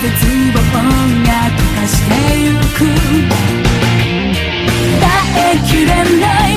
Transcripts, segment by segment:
耐えきれない。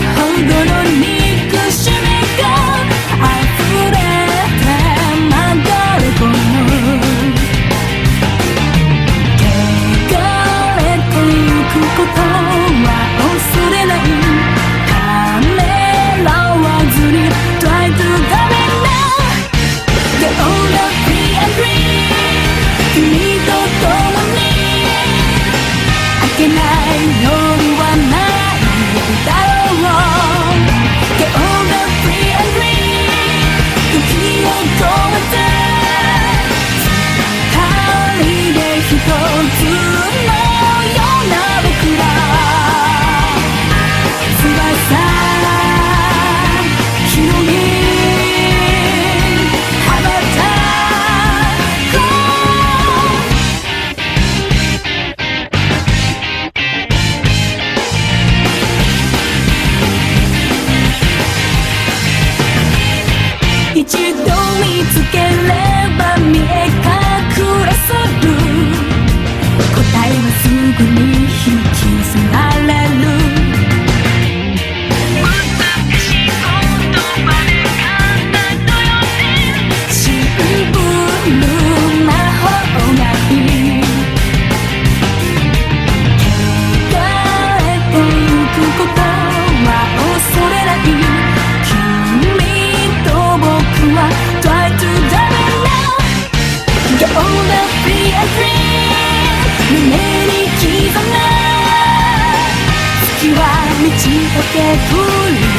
一度見つければ見え隠れする。答えはすぐに forgetful